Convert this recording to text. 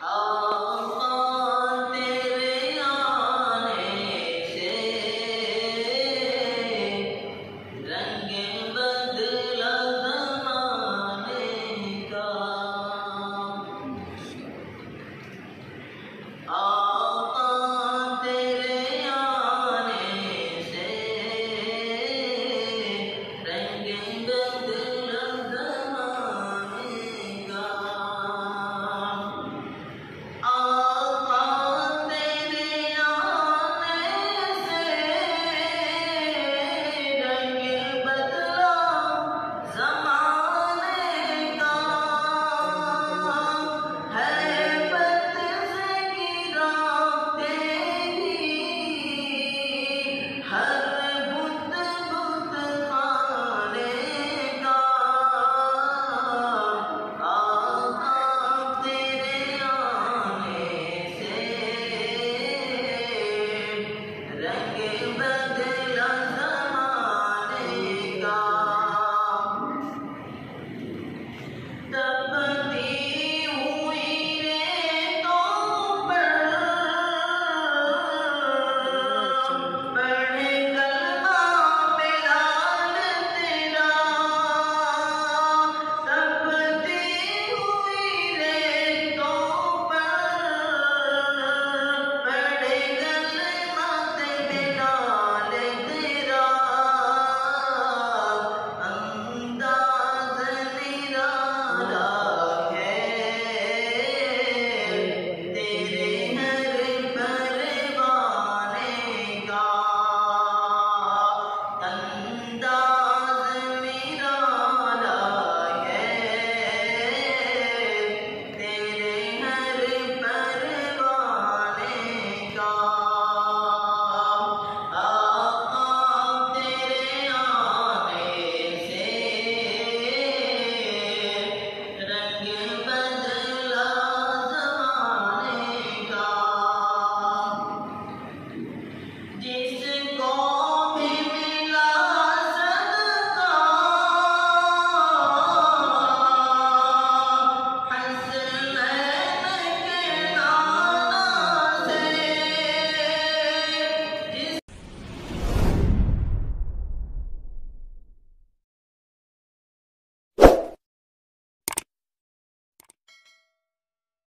Oh.